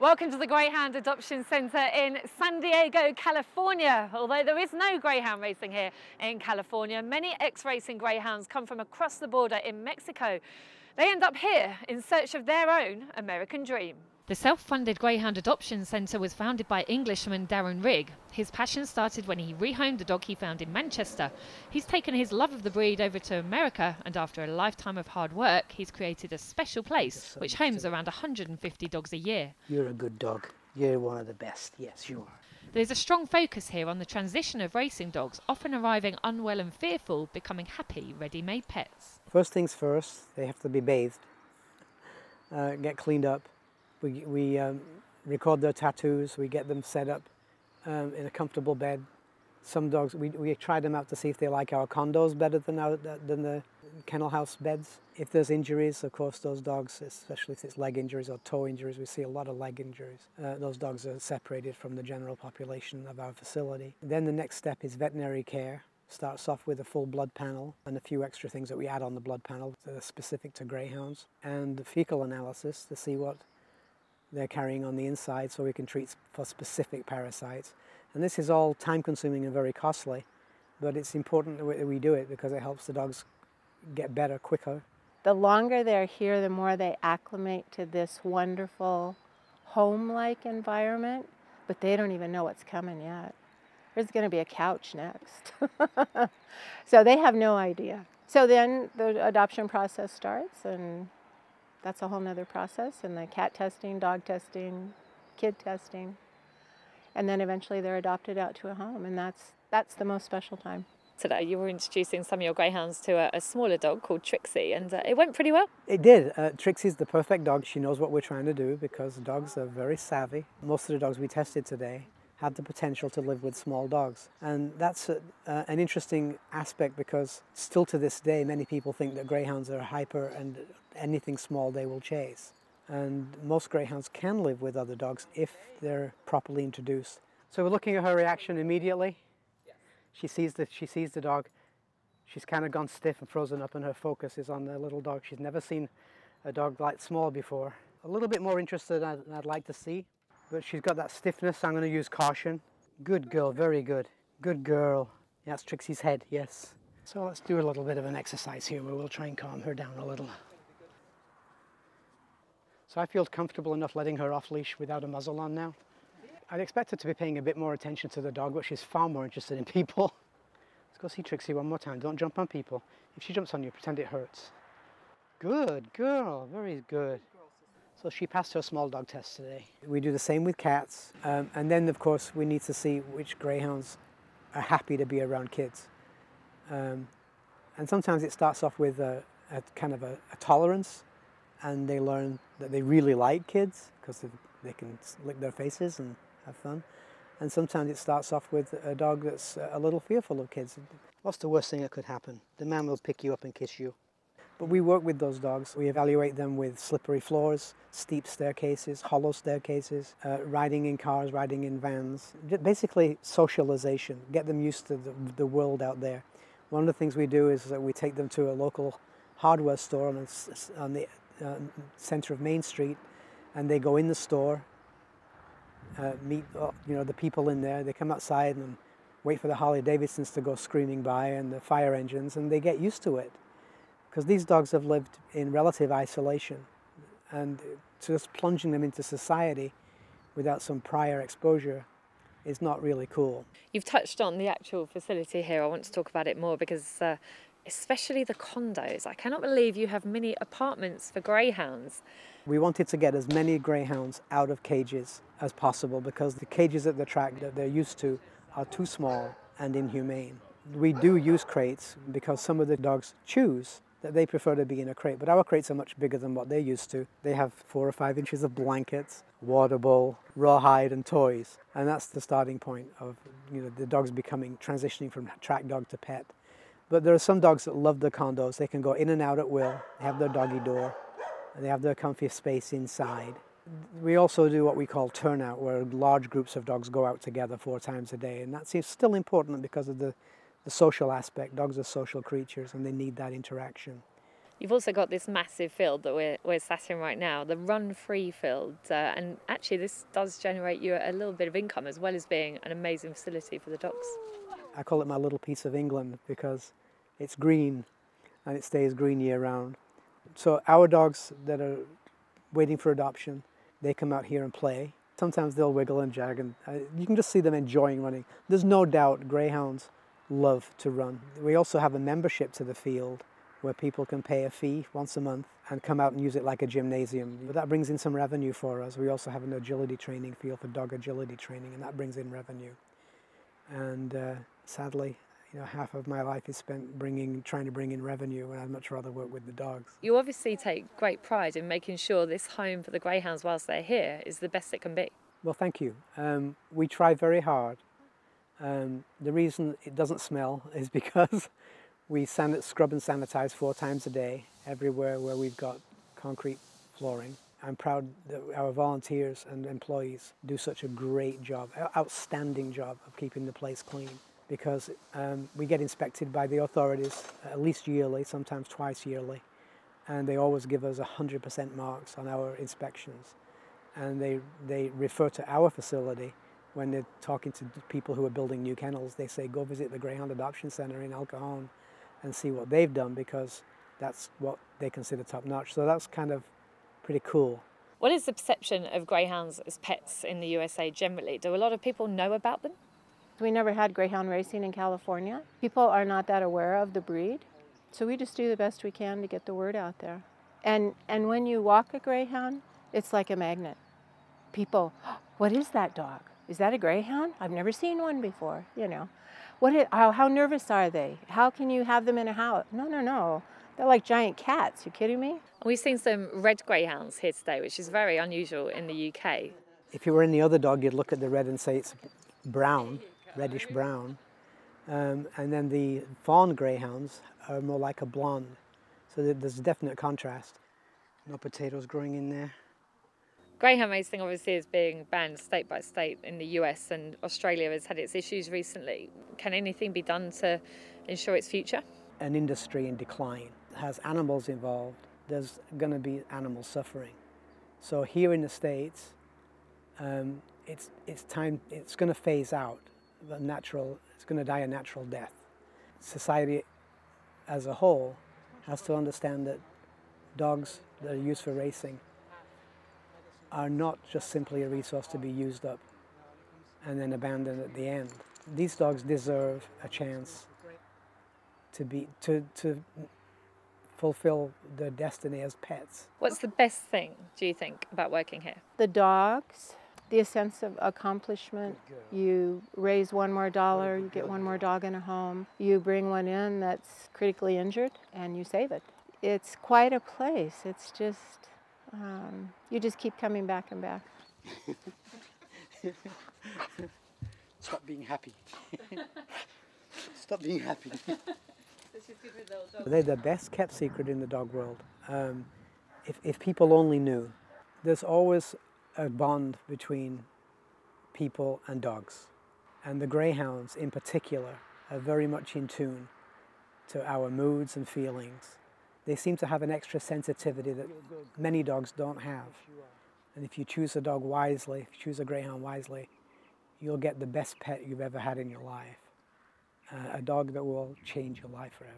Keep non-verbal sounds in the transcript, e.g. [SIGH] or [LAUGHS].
Welcome to the Greyhound Adoption Centre in San Diego, California. Although there is no greyhound racing here in California, many ex-racing greyhounds come from across the border in Mexico. They end up here in search of their own American dream. The self-funded Greyhound Adoption Centre was founded by Englishman Darren Rigg. His passion started when he rehomed a dog he found in Manchester. He's taken his love of the breed over to America and after a lifetime of hard work, he's created a special place which homes around 150 dogs a year. You're a good dog. You're one of the best. Yes, you are. There's a strong focus here on the transition of racing dogs, often arriving unwell and fearful, becoming happy, ready-made pets. First things first, they have to be bathed, uh, get cleaned up, we, we um, record their tattoos, we get them set up um, in a comfortable bed. Some dogs, we, we try them out to see if they like our condos better than, our, than the kennel house beds. If there's injuries, of course, those dogs, especially if it's leg injuries or toe injuries, we see a lot of leg injuries. Uh, those dogs are separated from the general population of our facility. Then the next step is veterinary care. Starts off with a full blood panel and a few extra things that we add on the blood panel that are specific to greyhounds. And the fecal analysis to see what they're carrying on the inside so we can treat for specific parasites. And this is all time consuming and very costly, but it's important that we do it because it helps the dogs get better quicker. The longer they're here, the more they acclimate to this wonderful home-like environment, but they don't even know what's coming yet. There's going to be a couch next. [LAUGHS] so they have no idea. So then the adoption process starts and that's a whole nother process. And the cat testing, dog testing, kid testing. And then eventually they're adopted out to a home. And that's, that's the most special time. Today you were introducing some of your greyhounds to a, a smaller dog called Trixie and uh, it went pretty well. It did. Uh, Trixie's the perfect dog. She knows what we're trying to do because dogs are very savvy. Most of the dogs we tested today had the potential to live with small dogs. And that's a, uh, an interesting aspect because still to this day, many people think that greyhounds are hyper and anything small they will chase. And most greyhounds can live with other dogs if they're properly introduced. So we're looking at her reaction immediately. She sees the, she sees the dog. She's kind of gone stiff and frozen up and her focus is on the little dog. She's never seen a dog like small before. A little bit more interested than I'd like to see but she's got that stiffness, so I'm going to use caution. Good girl, very good. Good girl. That's Trixie's head, yes. So let's do a little bit of an exercise here where we'll try and calm her down a little. So I feel comfortable enough letting her off leash without a muzzle on now. I'd expect her to be paying a bit more attention to the dog, but she's far more interested in people. Let's go see Trixie one more time. Don't jump on people. If she jumps on you, pretend it hurts. Good girl, very good. So she passed her small dog test today. We do the same with cats. Um, and then, of course, we need to see which greyhounds are happy to be around kids. Um, and sometimes it starts off with a, a kind of a, a, tolerance and they learn that they really like kids because they, can lick their faces and have fun. And sometimes it starts off with a dog that's a little fearful of kids. What's the worst thing that could happen? The man will pick you up and kiss you. But we work with those dogs. We evaluate them with slippery floors, steep staircases, hollow staircases, uh, riding in cars, riding in vans. Basically socialization, get them used to the, the world out there. One of the things we do is that we take them to a local hardware store on, the, on the uh, center of Main Street and they go in the store, uh, meet uh, you know the people in there, they come outside and wait for the Harley Davidsons to go screaming by and the fire engines and they get used to it because these dogs have lived in relative isolation and just plunging them into society without some prior exposure is not really cool. You've touched on the actual facility here. I want to talk about it more because uh, especially the condos. I cannot believe you have many apartments for greyhounds. We wanted to get as many greyhounds out of cages as possible because the cages at the track that they're used to are too small and inhumane. We do use crates because some of the dogs choose that they prefer to be in a crate. But our crates are much bigger than what they're used to. They have four or five inches of blankets, water bowl, rawhide and toys. And that's the starting point of you know, the dogs becoming, transitioning from track dog to pet. But there are some dogs that love the condos. They can go in and out at will. They have their doggy door. And they have their comfy space inside. We also do what we call turnout, where large groups of dogs go out together four times a day. And that's still important because of the the social aspect. Dogs are social creatures and they need that interaction. You've also got this massive field that we're, we're sat in right now, the run free field. Uh, and actually, this does generate you a little bit of income as well as being an amazing facility for the dogs. I call it my little piece of England because it's green and it stays green year round. So, our dogs that are waiting for adoption, they come out here and play. Sometimes they'll wiggle and jag, and uh, you can just see them enjoying running. There's no doubt greyhounds love to run. We also have a membership to the field where people can pay a fee once a month and come out and use it like a gymnasium. But that brings in some revenue for us. We also have an agility training field for dog agility training, and that brings in revenue. And uh, sadly, you know, half of my life is spent bringing, trying to bring in revenue, and I'd much rather work with the dogs. You obviously take great pride in making sure this home for the greyhounds whilst they're here is the best it can be. Well, thank you. Um, we try very hard. Um, the reason it doesn't smell [LAUGHS] is because we scrub and sanitize four times a day everywhere where we've got concrete flooring. I'm proud that our volunteers and employees do such a great job, outstanding job of keeping the place clean because um, we get inspected by the authorities at least yearly, sometimes twice yearly, and they always give us 100% marks on our inspections. And they, they refer to our facility when they're talking to people who are building new kennels. They say, go visit the Greyhound Adoption Center in El Cajon and see what they've done because that's what they consider top notch. So that's kind of pretty cool. What is the perception of greyhounds as pets in the USA generally? Do a lot of people know about them? We never had greyhound racing in California. People are not that aware of the breed. So we just do the best we can to get the word out there. And and when you walk a greyhound, it's like a magnet. People, [GASPS] what is that dog? Is that a greyhound? I've never seen one before, you know. What is, how, how nervous are they? How can you have them in a house? No, no, no. They're like giant cats. You kidding me? We've seen some red greyhounds here today, which is very unusual in the UK. If you were any other dog, you'd look at the red and say it's brown, reddish brown. Um, and then the fawn greyhounds are more like a blonde. So there's a definite contrast. No potatoes growing in there. Greyhound racing obviously is being banned state by state in the US and Australia has had its issues recently. Can anything be done to ensure its future? An industry in decline has animals involved. There's going to be animal suffering. So here in the States, um, it's, it's time, it's going to phase out. The natural, it's going to die a natural death. Society as a whole has to understand that dogs that are used for racing are not just simply a resource to be used up and then abandoned at the end. These dogs deserve a chance to be to to fulfill their destiny as pets. What's the best thing, do you think, about working here? The dogs, the sense of accomplishment. You raise one more dollar, you get one more dog in a home. You bring one in that's critically injured and you save it. It's quite a place. It's just um, you just keep coming back and back. [LAUGHS] Stop being happy. [LAUGHS] Stop being happy. They're the best kept secret in the dog world. Um, if, if people only knew, there's always a bond between people and dogs. And the greyhounds, in particular, are very much in tune to our moods and feelings they seem to have an extra sensitivity that many dogs don't have. And if you choose a dog wisely, if you choose a greyhound wisely, you'll get the best pet you've ever had in your life. Uh, a dog that will change your life forever.